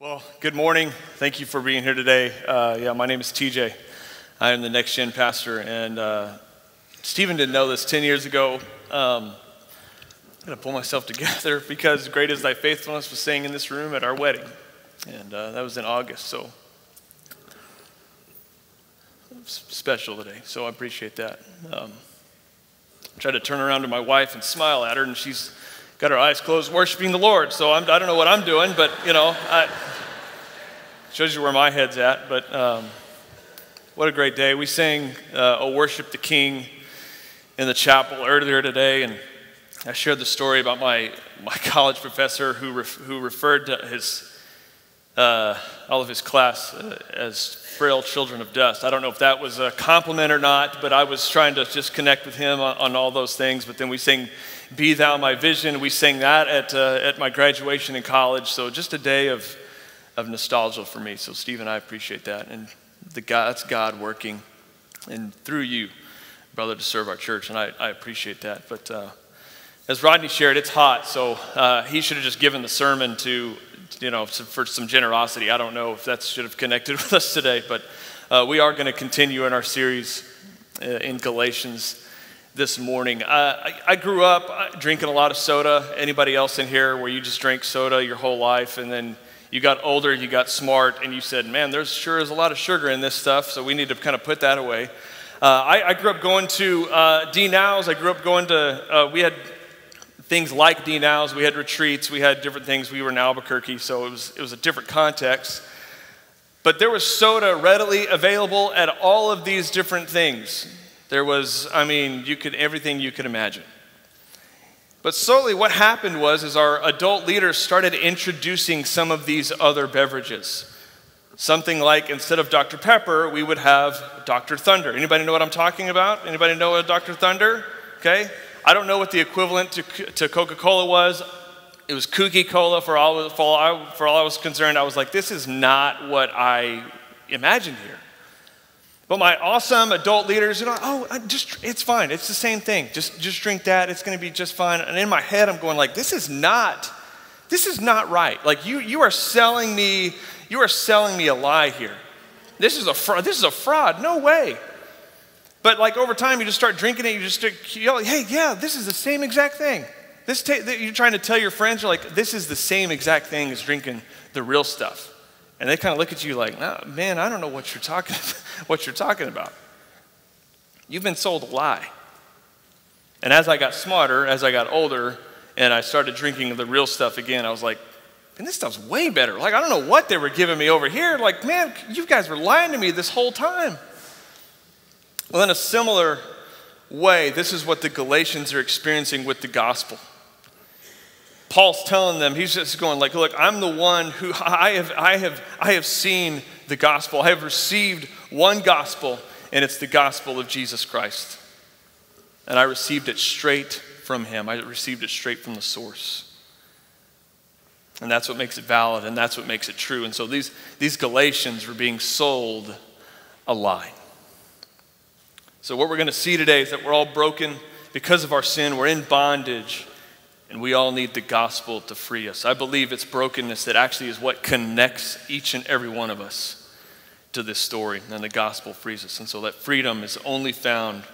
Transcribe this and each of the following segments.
Well, good morning. Thank you for being here today. Uh, yeah, my name is TJ. I am the next gen pastor, and uh, Stephen didn't know this 10 years ago. Um, I'm going to pull myself together because Great is Thy Faithfulness was sang in this room at our wedding, and uh, that was in August, so special today, so I appreciate that. Um, I tried to turn around to my wife and smile at her, and she's got our eyes closed, worshiping the Lord. So I'm, I do not know what I'm doing, but you know, I, shows you where my head's at. But um, what a great day! We sang uh, "O Worship the King" in the chapel earlier today, and I shared the story about my my college professor who ref, who referred to his uh, all of his class uh, as frail children of dust. I don't know if that was a compliment or not, but I was trying to just connect with him on, on all those things. But then we sang be Thou My Vision. We sang that at, uh, at my graduation in college. So just a day of, of nostalgia for me. So, Stephen, I appreciate that. And the God, that's God working and through you, brother, to serve our church. And I, I appreciate that. But uh, as Rodney shared, it's hot. So uh, he should have just given the sermon to, you know, for some generosity. I don't know if that should have connected with us today. But uh, we are going to continue in our series uh, in Galatians this morning. Uh, I, I, grew up uh, drinking a lot of soda. Anybody else in here where you just drank soda your whole life and then you got older, you got smart, and you said, man, there's sure is a lot of sugar in this stuff, so we need to kind of put that away. Uh, I, I, grew up going to uh, D Nows. I grew up going to, uh, we had things like D Nows. We had retreats. We had different things. We were in Albuquerque, so it was, it was a different context. But there was soda readily available at all of these different things. There was, I mean, you could everything you could imagine. But slowly what happened was is our adult leaders started introducing some of these other beverages. Something like instead of Dr. Pepper, we would have Dr. Thunder. Anybody know what I'm talking about? Anybody know what Dr. Thunder? Okay? I don't know what the equivalent to, to Coca-Cola was. It was Kooky Cola for all, for, all I, for all I was concerned. I was like, this is not what I imagined here. But my awesome adult leaders, you know, oh, just it's fine. It's the same thing. Just just drink that. It's going to be just fine. And in my head, I'm going like, this is not, this is not right. Like you you are selling me, you are selling me a lie here. This is a fraud. This is a fraud. No way. But like over time, you just start drinking it. You just start yelling, hey, yeah, this is the same exact thing. This you're trying to tell your friends, you're like, this is the same exact thing as drinking the real stuff. And they kind of look at you like, nah, man, I don't know what you're talking, what you're talking about. You've been sold a lie. And as I got smarter, as I got older, and I started drinking the real stuff again, I was like, and this stuff's way better. Like, I don't know what they were giving me over here. Like, man, you guys were lying to me this whole time. Well, in a similar way, this is what the Galatians are experiencing with the gospel. Paul's telling them, he's just going like, look, I'm the one who I have, I have, I have seen the gospel. I have received one gospel, and it's the gospel of Jesus Christ. And I received it straight from him. I received it straight from the source. And that's what makes it valid, and that's what makes it true. And so these, these Galatians were being sold a lie. So, what we're going to see today is that we're all broken because of our sin. We're in bondage. And we all need the gospel to free us. I believe it's brokenness that actually is what connects each and every one of us to this story. And the gospel frees us. And so that freedom is only found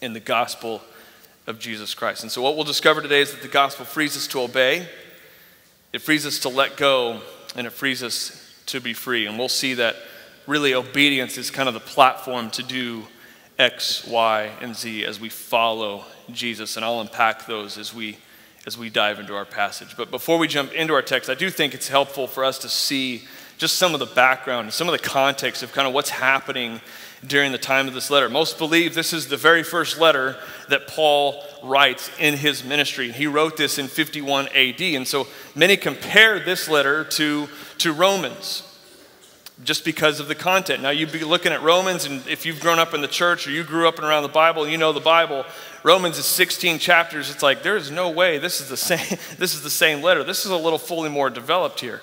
in the gospel of Jesus Christ. And so what we'll discover today is that the gospel frees us to obey, it frees us to let go, and it frees us to be free. And we'll see that really obedience is kind of the platform to do X, Y, and Z as we follow Jesus. And I'll unpack those as we as we dive into our passage. But before we jump into our text, I do think it's helpful for us to see just some of the background, and some of the context of kind of what's happening during the time of this letter. Most believe this is the very first letter that Paul writes in his ministry. He wrote this in 51 AD. And so many compare this letter to, to Romans just because of the content. Now, you'd be looking at Romans, and if you've grown up in the church or you grew up and around the Bible, you know the Bible. Romans is 16 chapters. It's like there is no way this is the same. This is the same letter. This is a little fully more developed here.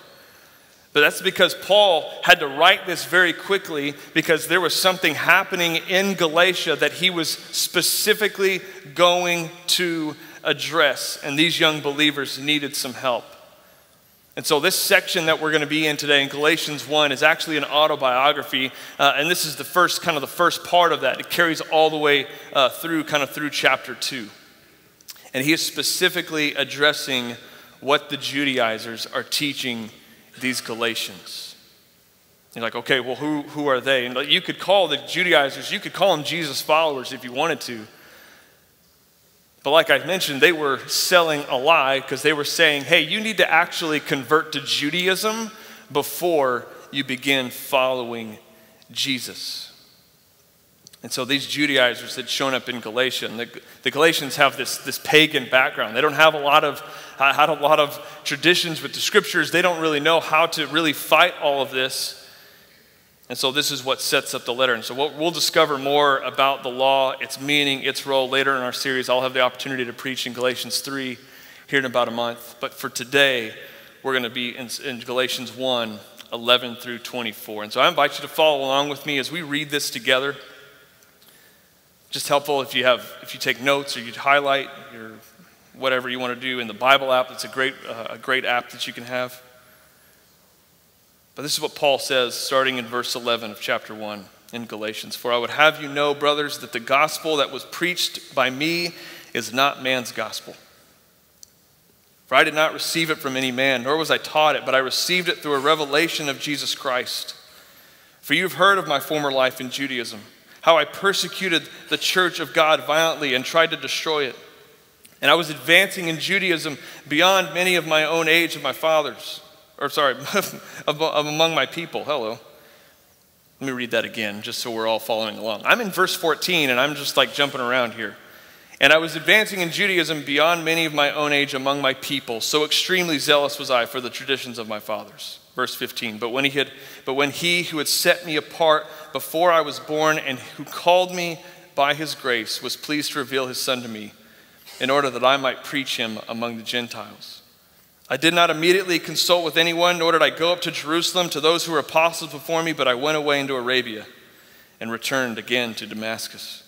But that's because Paul had to write this very quickly because there was something happening in Galatia that he was specifically going to address, and these young believers needed some help. And so, this section that we're going to be in today in Galatians 1 is actually an autobiography. Uh, and this is the first, kind of the first part of that. It carries all the way uh, through, kind of through chapter 2. And he is specifically addressing what the Judaizers are teaching these Galatians. You're like, okay, well, who, who are they? And you could call the Judaizers, you could call them Jesus followers if you wanted to. But like I mentioned, they were selling a lie because they were saying, hey, you need to actually convert to Judaism before you begin following Jesus. And so these Judaizers had shown up in Galatia, and the, the Galatians have this, this pagan background. They don't have a lot of had a lot of traditions with the scriptures. They don't really know how to really fight all of this. And so this is what sets up the letter. And so we'll, we'll discover more about the law, its meaning, its role later in our series. I'll have the opportunity to preach in Galatians 3 here in about a month. But for today, we're going to be in, in Galatians 1 11 through 24. And so I invite you to follow along with me as we read this together. Just helpful if you have if you take notes or you highlight your whatever you want to do in the Bible app. It's a great uh, a great app that you can have. But this is what Paul says, starting in verse 11 of chapter 1 in Galatians. For I would have you know, brothers, that the gospel that was preached by me is not man's gospel. For I did not receive it from any man, nor was I taught it, but I received it through a revelation of Jesus Christ. For you've heard of my former life in Judaism, how I persecuted the church of God violently and tried to destroy it. And I was advancing in Judaism beyond many of my own age and my fathers or sorry, among my people. Hello. Let me read that again, just so we're all following along. I'm in verse 14, and I'm just like jumping around here. And I was advancing in Judaism beyond many of my own age among my people. So extremely zealous was I for the traditions of my fathers. Verse 15. But when he had, but when he who had set me apart before I was born and who called me by his grace was pleased to reveal his son to me, in order that I might preach him among the Gentiles. I did not immediately consult with anyone, nor did I go up to Jerusalem to those who were apostles before me, but I went away into Arabia and returned again to Damascus.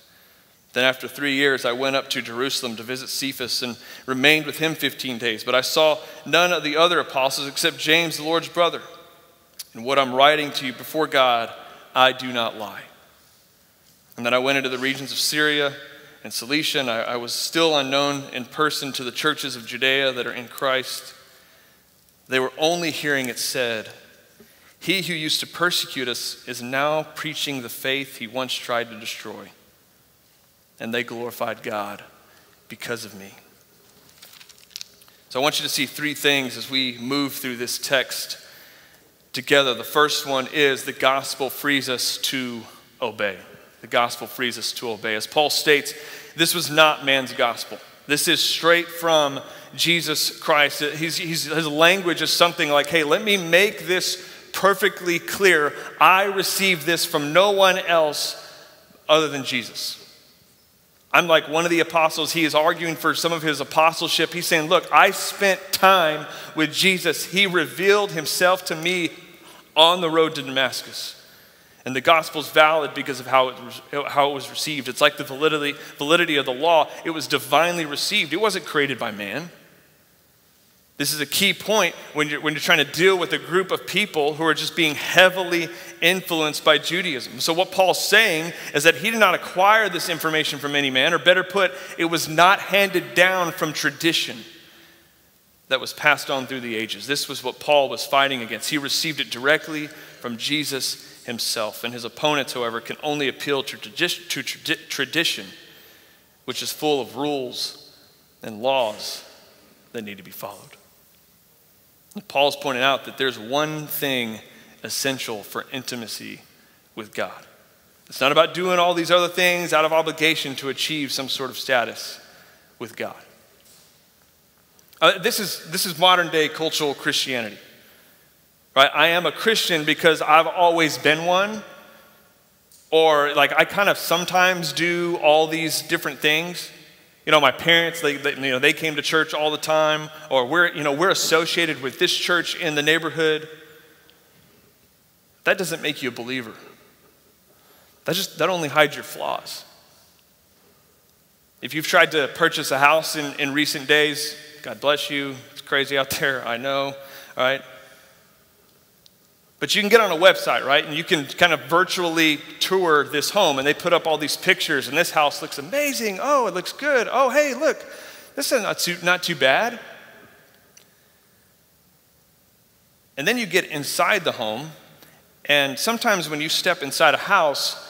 Then, after three years, I went up to Jerusalem to visit Cephas and remained with him 15 days. But I saw none of the other apostles except James, the Lord's brother. And what I'm writing to you before God, I do not lie. And then I went into the regions of Syria and Cilicia, and I, I was still unknown in person to the churches of Judea that are in Christ. They were only hearing it said, He who used to persecute us is now preaching the faith he once tried to destroy. And they glorified God because of me. So I want you to see three things as we move through this text together. The first one is the gospel frees us to obey. The gospel frees us to obey. As Paul states, this was not man's gospel. This is straight from Jesus Christ. He's, he's, his language is something like, hey, let me make this perfectly clear. I received this from no one else other than Jesus. I'm like one of the apostles. He is arguing for some of his apostleship. He's saying, Look, I spent time with Jesus. He revealed himself to me on the road to Damascus. And the gospel is valid because of how it, how it was received. It's like the validity, validity of the law. It was divinely received, it wasn't created by man. This is a key point when you're, when you're trying to deal with a group of people who are just being heavily influenced by Judaism. So, what Paul's saying is that he did not acquire this information from any man, or better put, it was not handed down from tradition that was passed on through the ages. This was what Paul was fighting against. He received it directly from Jesus himself. And his opponents, however, can only appeal to, tradi- to tradi- tradition, which is full of rules and laws that need to be followed. And Paul's pointing out that there's one thing essential for intimacy with God. It's not about doing all these other things out of obligation to achieve some sort of status with God. Uh, this, is, this is modern day cultural Christianity. Right? I am a Christian because I've always been one. Or, like, I kind of sometimes do all these different things. You know, my parents, they, they, you know, they came to church all the time. Or we're, you know, we're associated with this church in the neighborhood. That doesn't make you a believer. That, just, that only hides your flaws. If you've tried to purchase a house in, in recent days, God bless you. It's crazy out there, I know. All right? But you can get on a website, right? And you can kind of virtually tour this home, and they put up all these pictures, and this house looks amazing. Oh, it looks good. Oh, hey, look, this is not too, not too bad. And then you get inside the home, and sometimes when you step inside a house,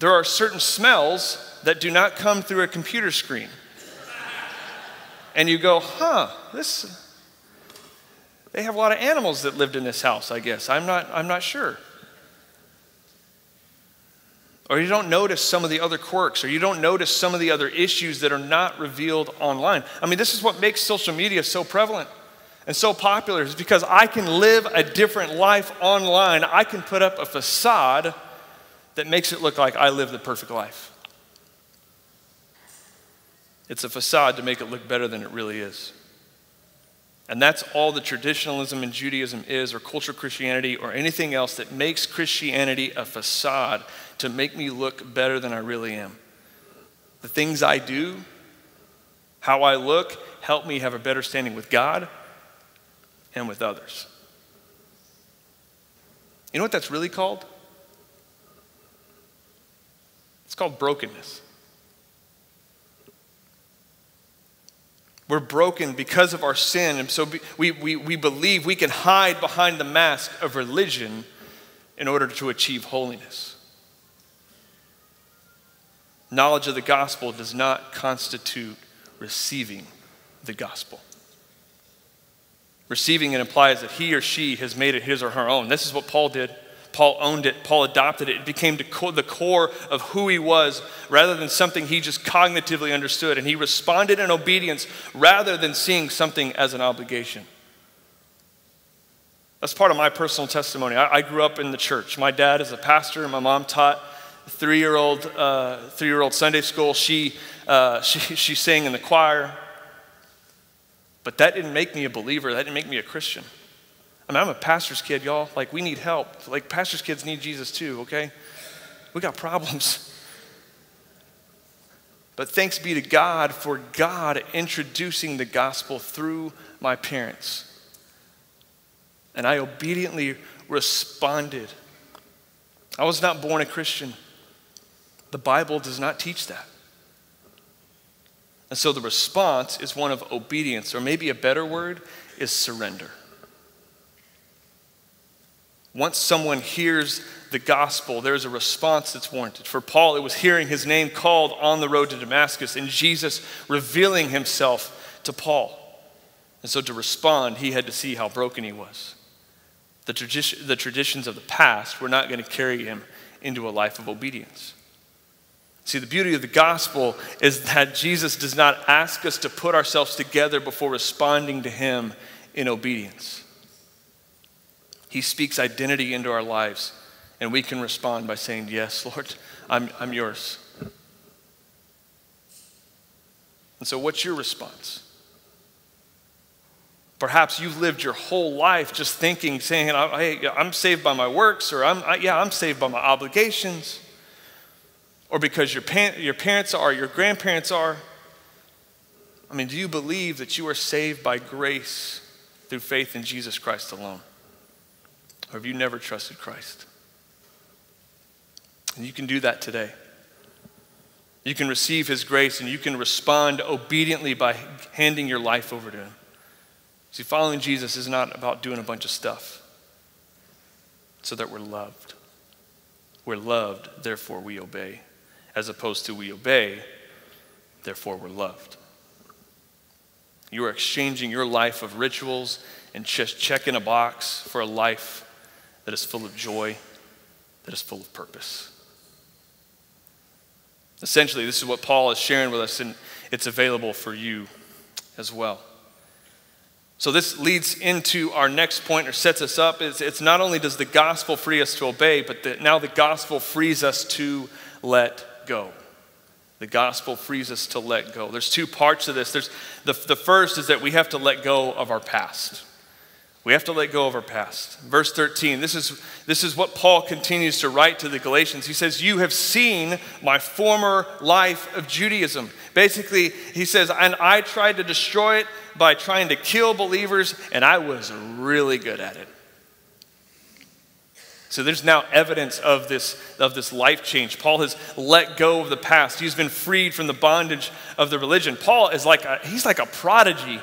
there are certain smells that do not come through a computer screen. and you go, huh, this, they have a lot of animals that lived in this house, I guess. I'm not, I'm not sure. Or you don't notice some of the other quirks, or you don't notice some of the other issues that are not revealed online. I mean, this is what makes social media so prevalent and so popular, is because I can live a different life online. I can put up a facade that makes it look like I live the perfect life. It's a facade to make it look better than it really is. And that's all the traditionalism in Judaism is, or cultural Christianity, or anything else that makes Christianity a facade to make me look better than I really am. The things I do, how I look, help me have a better standing with God and with others. You know what that's really called? It's called brokenness. We're broken because of our sin, and so we, we, we believe we can hide behind the mask of religion in order to achieve holiness. Knowledge of the gospel does not constitute receiving the gospel. Receiving it implies that he or she has made it his or her own. This is what Paul did. Paul owned it, Paul adopted it. It became the core of who he was rather than something he just cognitively understood. And he responded in obedience rather than seeing something as an obligation. That's part of my personal testimony. I, grew up in the church. My dad is a pastor, and my mom taught three year old uh, three year old Sunday school. She, uh, she, she sang in the choir. But that didn't make me a believer, that didn't make me a Christian. I mean, I'm a pastor's kid, y'all. Like, we need help. Like, pastor's kids need Jesus too, okay? We got problems. But thanks be to God for God introducing the gospel through my parents. And I obediently responded. I was not born a Christian. The Bible does not teach that. And so the response is one of obedience, or maybe a better word is surrender. Once someone hears the gospel, there's a response that's warranted. For Paul, it was hearing his name called on the road to Damascus and Jesus revealing himself to Paul. And so to respond, he had to see how broken he was. The, tradi- the traditions of the past were not going to carry him into a life of obedience. See, the beauty of the gospel is that Jesus does not ask us to put ourselves together before responding to him in obedience. He speaks identity into our lives, and we can respond by saying, Yes, Lord, I'm, I'm yours. And so, what's your response? Perhaps you've lived your whole life just thinking, saying, hey, I'm saved by my works, or I'm, I, yeah, I'm saved by my obligations, or because your, pa- your parents are, your grandparents are. I mean, do you believe that you are saved by grace through faith in Jesus Christ alone? Or have you never trusted Christ? And you can do that today. You can receive His grace and you can respond obediently by handing your life over to Him. See, following Jesus is not about doing a bunch of stuff so that we're loved. We're loved, therefore we obey, as opposed to we obey, therefore we're loved. You are exchanging your life of rituals and just checking a box for a life that is full of joy, that is full of purpose. Essentially, this is what Paul is sharing with us, and it's available for you as well. So, this leads into our next point, or sets us up. Is it's not only does the gospel free us to obey, but the, now the gospel frees us to let go. The gospel frees us to let go. There's two parts to this. There's, the, the first is that we have to let go of our past. We have to let go of our past. Verse 13, this is, this is what Paul continues to write to the Galatians. He says, You have seen my former life of Judaism. Basically, he says, And I tried to destroy it by trying to kill believers, and I was really good at it. So there's now evidence of this, of this life change. Paul has let go of the past. He's been freed from the bondage of the religion. Paul is like a, he's like a prodigy.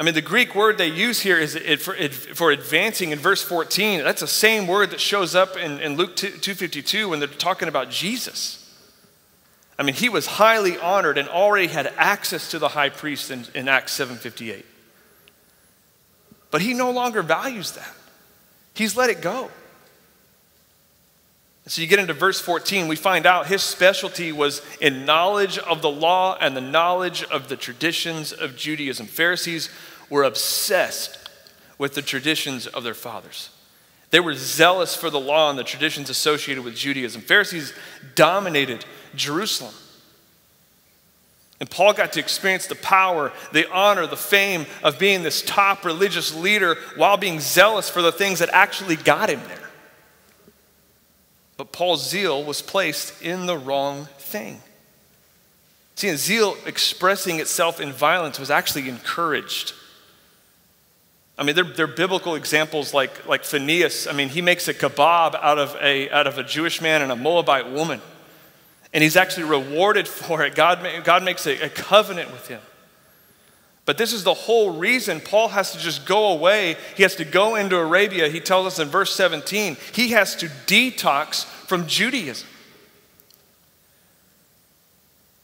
I mean, the Greek word they use here is for, for advancing in verse 14. That's the same word that shows up in, in Luke 2, 252 when they're talking about Jesus. I mean, he was highly honored and already had access to the high priest in, in Acts 758. But he no longer values that. He's let it go. So you get into verse 14, we find out his specialty was in knowledge of the law and the knowledge of the traditions of Judaism. Pharisees were obsessed with the traditions of their fathers. They were zealous for the law and the traditions associated with Judaism. Pharisees dominated Jerusalem. And Paul got to experience the power, the honor, the fame of being this top religious leader while being zealous for the things that actually got him there. But Paul's zeal was placed in the wrong thing. See, zeal expressing itself in violence was actually encouraged. I mean, they're, they're biblical examples like, like Phineas. I mean, he makes a kebab out of a, out of a Jewish man and a Moabite woman. And he's actually rewarded for it. God, God makes a, a covenant with him. But this is the whole reason Paul has to just go away. He has to go into Arabia. He tells us in verse 17, he has to detox from Judaism.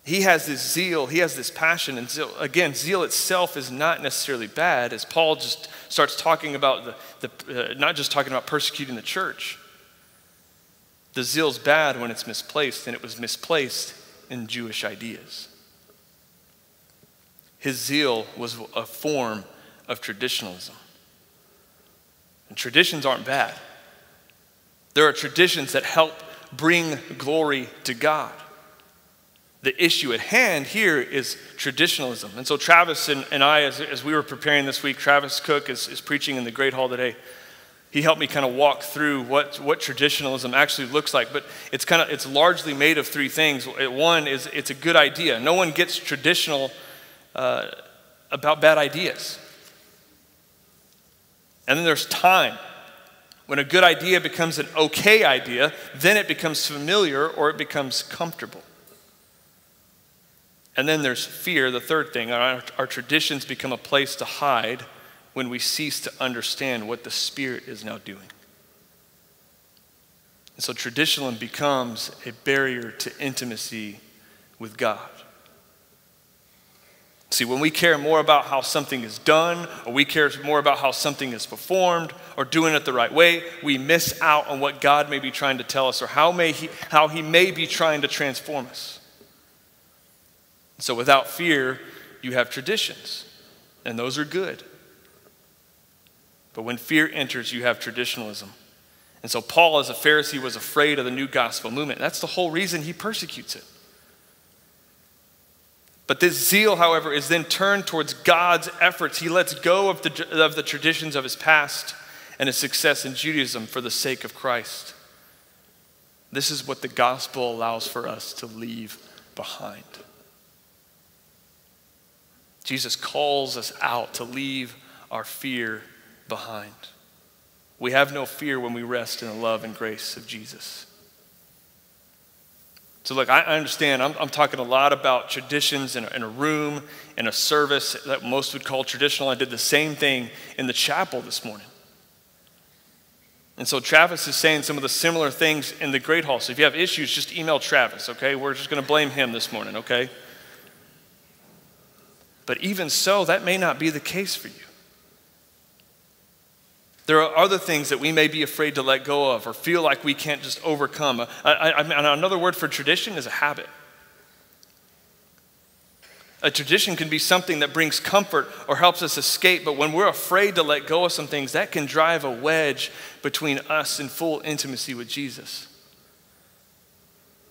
He has this zeal, he has this passion, and zeal. Again, zeal itself is not necessarily bad, as Paul just starts talking about the, the uh, not just talking about persecuting the church. The zeal's bad when it's misplaced, and it was misplaced in Jewish ideas. His zeal was a form of traditionalism. And traditions aren't bad. There are traditions that help bring glory to God. The issue at hand here is traditionalism. And so, Travis and, and I, as, as we were preparing this week, Travis Cook is, is preaching in the Great Hall today. He helped me kind of walk through what, what traditionalism actually looks like but it's kind of it's largely made of three things. One is it's a good idea. No one gets traditional uh, about bad ideas. And then there's time. When a good idea becomes an okay idea then it becomes familiar or it becomes comfortable and then there's fear the third thing our, our traditions become a place to hide when we cease to understand what the Spirit is now doing. And so traditionalism becomes a barrier to intimacy with God. See, when we care more about how something is done, or we care more about how something is performed, or doing it the right way, we miss out on what God may be trying to tell us, or how, may he, how He may be trying to transform us. So, without fear, you have traditions, and those are good. But when fear enters, you have traditionalism. And so Paul, as a Pharisee, was afraid of the new gospel movement. That's the whole reason he persecutes it. But this zeal, however, is then turned towards God's efforts. He lets go of the, of the traditions of his past and his success in Judaism for the sake of Christ. This is what the gospel allows for us to leave behind. Jesus calls us out to leave our fear behind. We have no fear when we rest in the love and grace of Jesus. So, look, I understand. I'm, I'm talking a lot about traditions in a, in a room, in a service that most would call traditional. I did the same thing in the chapel this morning. And so, Travis is saying some of the similar things in the Great Hall. So, if you have issues, just email Travis, okay? We're just going to blame him this morning, okay? But even so, that may not be the case for you. There are other things that we may be afraid to let go of or feel like we can't just overcome. I, I, another word for tradition is a habit. A tradition can be something that brings comfort or helps us escape, but when we're afraid to let go of some things, that can drive a wedge between us and full intimacy with Jesus.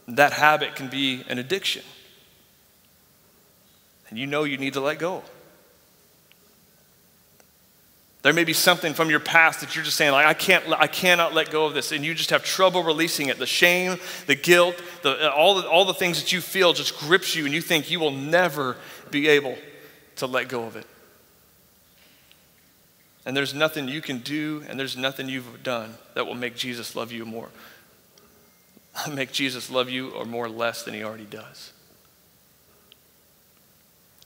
That habit can be an addiction. And you know you need to let go. There may be something from your past that you're just saying, like, I, can't, I cannot let go of this, and you just have trouble releasing it. The shame, the guilt, the, all, the, all the things that you feel just grips you, and you think you will never be able to let go of it. And there's nothing you can do and there's nothing you've done that will make Jesus love you more. make Jesus love you or more less than he already does.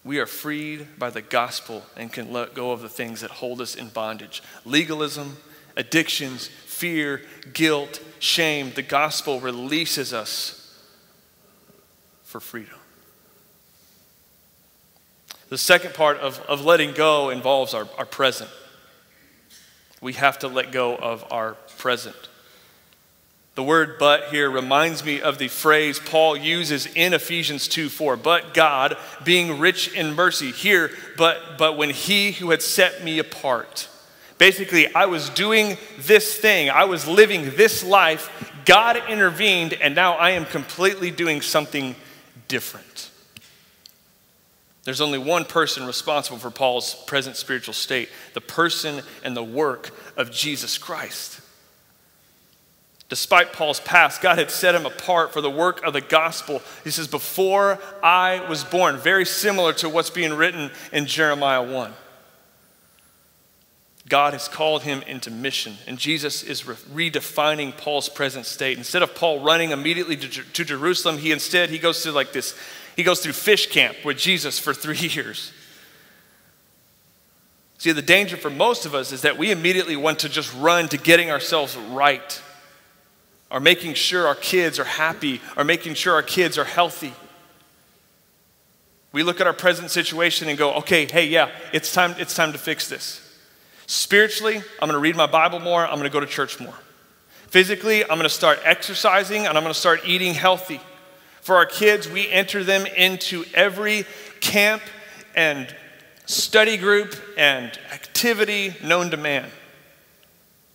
We are freed by the gospel and can let go of the things that hold us in bondage legalism, addictions, fear, guilt, shame. The gospel releases us for freedom. The second part of, of letting go involves our, our present. We have to let go of our present. The word but here reminds me of the phrase Paul uses in Ephesians 2 4. But God, being rich in mercy, here, but, but when he who had set me apart. Basically, I was doing this thing, I was living this life, God intervened, and now I am completely doing something different. There's only one person responsible for Paul's present spiritual state the person and the work of Jesus Christ. Despite Paul's past, God had set him apart for the work of the gospel. He says, Before I was born, very similar to what's being written in Jeremiah 1. God has called him into mission, and Jesus is re- redefining Paul's present state. Instead of Paul running immediately to, to Jerusalem, he instead he goes to like this, he goes through fish camp with Jesus for three years. See, the danger for most of us is that we immediately want to just run to getting ourselves right are making sure our kids are happy, are making sure our kids are healthy. We look at our present situation and go, okay, hey, yeah, it's time, it's time to fix this. Spiritually, I'm going to read my Bible more, I'm going to go to church more. Physically, I'm going to start exercising and I'm going to start eating healthy. For our kids, we enter them into every camp and study group and activity known to man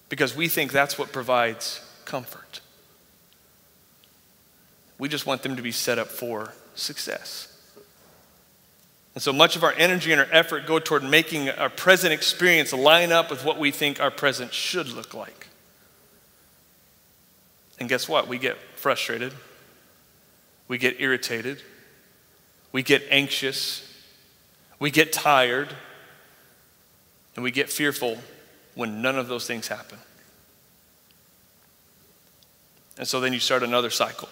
because we think that's what provides comfort. We just want them to be set up for success. And so much of our energy and our effort go toward making our present experience line up with what we think our present should look like. And guess what? We get frustrated. We get irritated. We get anxious. We get tired. And we get fearful when none of those things happen. And so then you start another cycle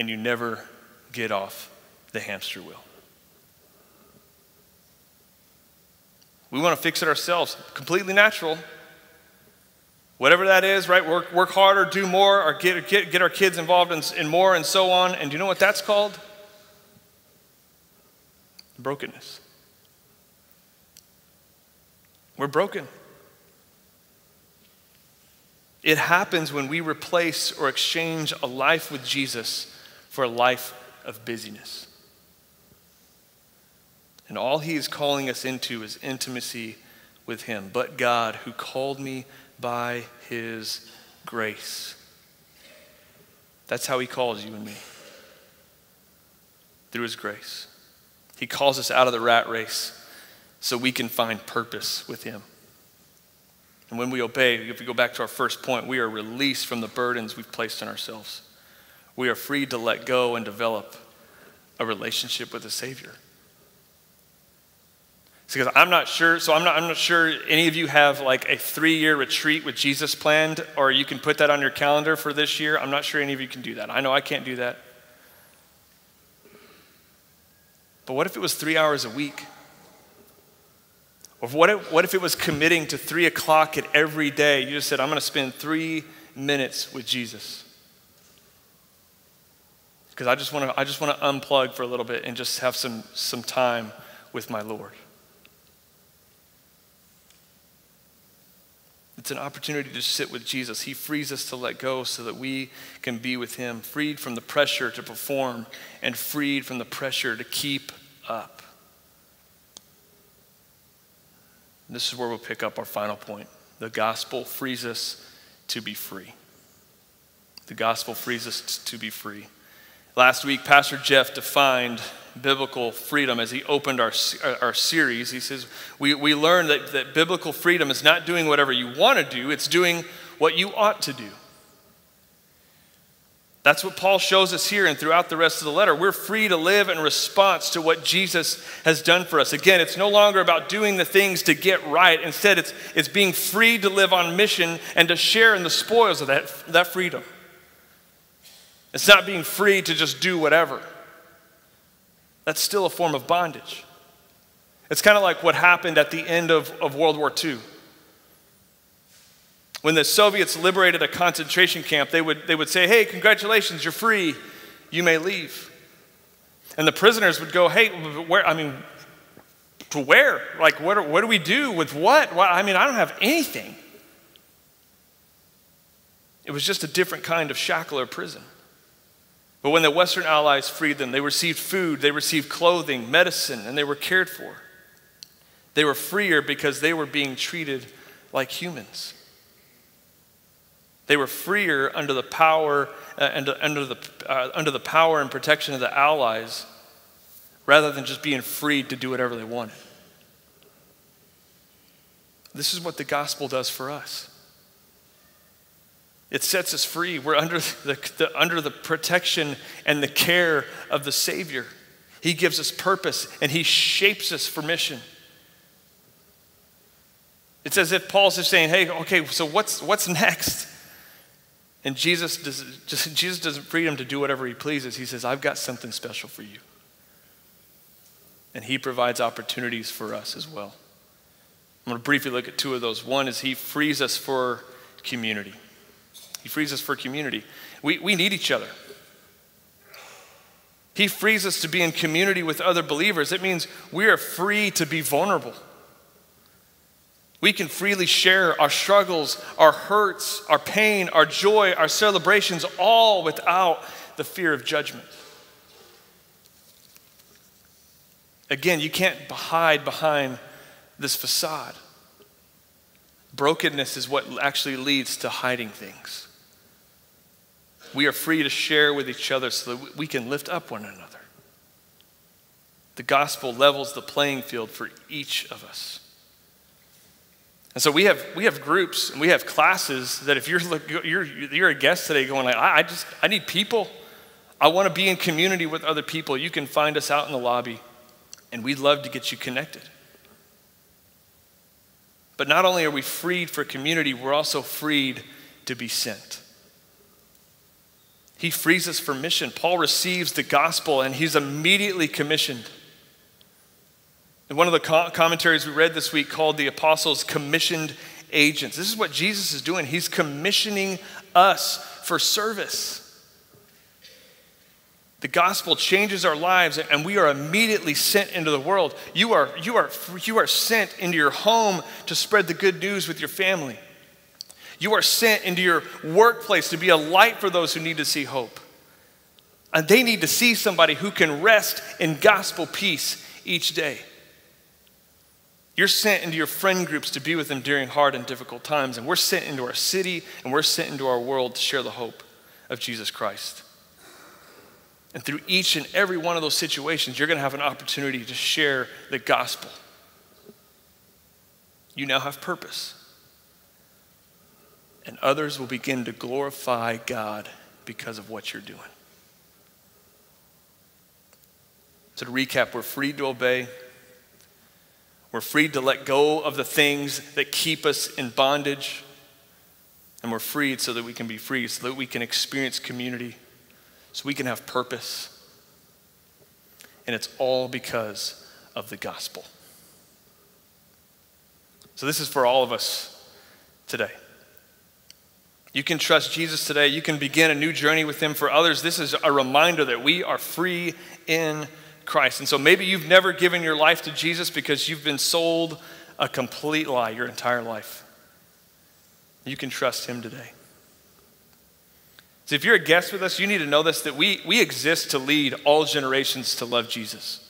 and you never get off the hamster wheel. We want to fix it ourselves, completely natural. Whatever that is, right? Work, work harder, do more, or get, get, get our kids involved in, in more, and so on. And do you know what that's called? Brokenness. We're broken. It happens when we replace or exchange a life with Jesus for a life of busyness. And all he is calling us into is intimacy with him. But God, who called me by his grace. That's how he calls you and me through his grace. He calls us out of the rat race so we can find purpose with him. And when we obey, if we go back to our first point, we are released from the burdens we've placed on ourselves we are free to let go and develop a relationship with the Savior. Because I'm not sure, so I'm not, I'm not sure any of you have like a three year retreat with Jesus planned, or you can put that on your calendar for this year. I'm not sure any of you can do that. I know I can't do that. But what if it was three hours a week? Or what if, what if it was committing to three o'clock at every day? You just said, I'm going to spend three minutes with Jesus because I just want to I just want to unplug for a little bit and just have some some time with my Lord. It's an opportunity to sit with Jesus. He frees us to let go so that we can be with Him, freed from the pressure to perform and freed from the pressure to keep up. This is where we'll pick up our final point. The gospel frees us to be free. The gospel frees us to be free. Last week, Pastor Jeff defined biblical freedom as he opened our, our series. He says, We, we learned that, that biblical freedom is not doing whatever you want to do, it's doing what you ought to do. That's what Paul shows us here and throughout the rest of the letter. We're free to live in response to what Jesus has done for us. Again, it's no longer about doing the things to get right. Instead, it's, it's being free to live on mission and to share in the spoils of that, that freedom. It's not being free to just do whatever. That's still a form of bondage. It's kind of like what happened at the end of, of World War II. When the Soviets liberated a concentration camp, they would, they would say, Hey, congratulations, you're free, you may leave. And the prisoners would go, Hey, where? I mean, to where? Like, what, what do we do with what? Well, I mean, I don't have anything. It was just a different kind of shackle or prison. But when the Western Allies freed them, they received food, they received clothing, medicine, and they were cared for. They were freer because they were being treated like humans. They were freer under the power uh, and under the, uh, under the power and protection of the Allies rather than just being freed to do whatever they wanted. This is what the gospel does for us. It sets us free. We're under the, the, under the protection and the care of the Savior. He gives us purpose and He shapes us for mission. It's as if Paul's just saying, hey, okay, so what's, what's next? And Jesus, does, just, Jesus doesn't free him to do whatever he pleases. He says, I've got something special for you. And he provides opportunities for us as well. I'm going to briefly look at two of those. One is he frees us for community. He frees us for community. We, we need each other. He frees us to be in community with other believers. It means we are free to be vulnerable. We can freely share our struggles, our hurts, our pain, our joy, our celebrations, all without the fear of judgment. Again, you can't hide behind this facade. Brokenness is what actually leads to hiding things. We are free to share with each other so that we can lift up one another. The gospel levels the playing field for each of us. And so we have, we have groups and we have classes that if you're, you're, you're a guest today going like, I, I just, I need people. I want to be in community with other people. You can find us out in the lobby and we'd love to get you connected. But not only are we freed for community, we're also freed to be sent. He frees us for mission. Paul receives the gospel and he's immediately commissioned. And one of the commentaries we read this week called the apostles commissioned agents. This is what Jesus is doing. He's commissioning us for service. The gospel changes our lives and we are immediately sent into the world. You are, you, are, you are sent into your home to spread the good news with your family. You are sent into your workplace to be a light for those who need to see hope. And they need to see somebody who can rest in gospel peace each day. You're sent into your friend groups to be with them during hard and difficult times. And we're sent into our city and we're sent into our world to share the hope of Jesus Christ. And through each and every one of those situations, you're going to have an opportunity to share the gospel. You now have purpose. And others will begin to glorify God because of what you're doing. So, to recap, we're free to obey. We're freed to let go of the things that keep us in bondage. And we're freed so that we can be free, so that we can experience community, so we can have purpose. And it's all because of the gospel. So, this is for all of us today. You can trust Jesus today. You can begin a new journey with Him. For others, this is a reminder that we are free in Christ. And so maybe you've never given your life to Jesus because you've been sold a complete lie your entire life. You can trust Him today. So if you're a guest with us, you need to know this that we, we exist to lead all generations to love Jesus.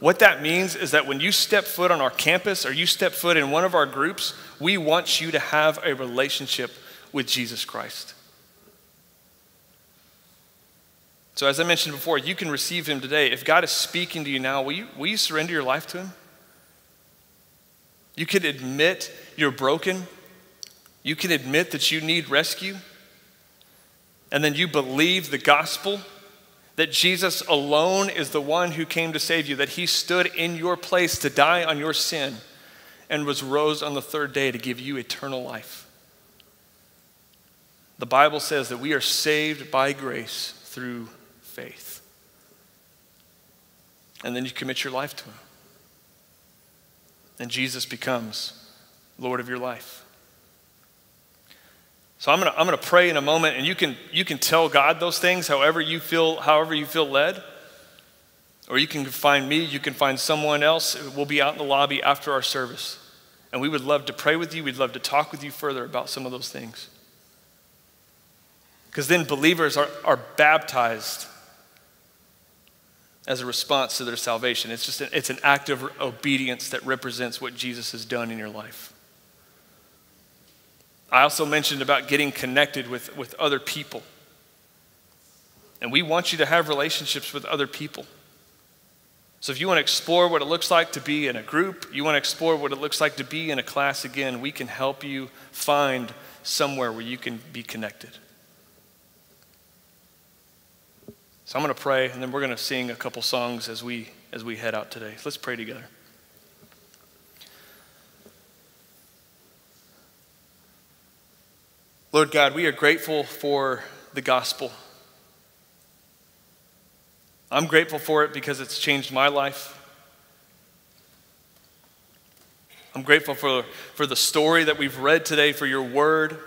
What that means is that when you step foot on our campus or you step foot in one of our groups, we want you to have a relationship with Jesus Christ. So, as I mentioned before, you can receive Him today. If God is speaking to you now, will you, will you surrender your life to Him? You can admit you're broken. You can admit that you need rescue. and then you believe the gospel that Jesus alone is the one who came to save you, that he stood in your place to die on your sin and was rose on the third day to give you eternal life. The Bible says that we are saved by grace through faith. And then you commit your life to him. And Jesus becomes Lord of your life. So I'm gonna, I'm gonna pray in a moment, and you can, you can tell God those things however you feel, however you feel led. Or you can find me, you can find someone else. We'll be out in the lobby after our service. And we would love to pray with you. We'd love to talk with you further about some of those things. Because then believers are, are baptized as a response to their salvation. It's just an, it's an act of obedience that represents what Jesus has done in your life. I also mentioned about getting connected with, with other people. And we want you to have relationships with other people. So if you want to explore what it looks like to be in a group, you want to explore what it looks like to be in a class again, we can help you find somewhere where you can be connected. So I'm going to pray and then we're going to sing a couple songs as we as we head out today. Let's pray together. Lord God, we are grateful for the gospel. I'm grateful for it because it's changed my life. I'm grateful for, for the story that we've read today, for your word.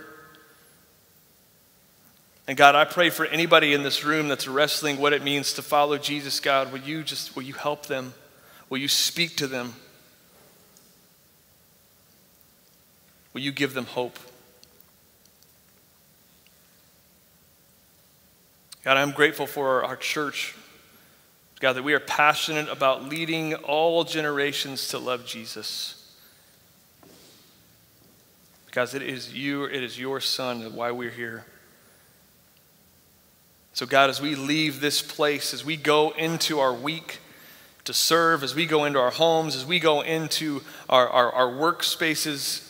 And God, I pray for anybody in this room that's wrestling what it means to follow Jesus, God, will you just, will you help them? Will you speak to them? Will you give them hope? God, I'm grateful for our church. God, that we are passionate about leading all generations to love Jesus. Because it is you, it is your son, why we're here. So, God, as we leave this place, as we go into our week to serve, as we go into our homes, as we go into our, our, our workspaces,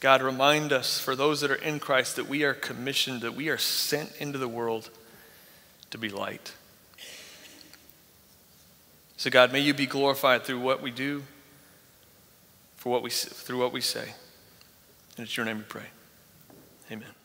God, remind us, for those that are in Christ, that we are commissioned, that we are sent into the world to be light. So, God, may you be glorified through what we do, for what we, through what we say. And it's your name we pray. Amen.